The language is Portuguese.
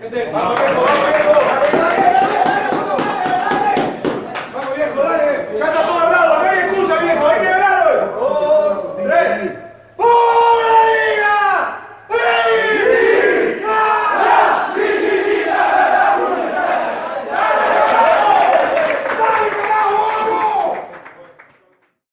Cadê? vai, vai, vai, vai,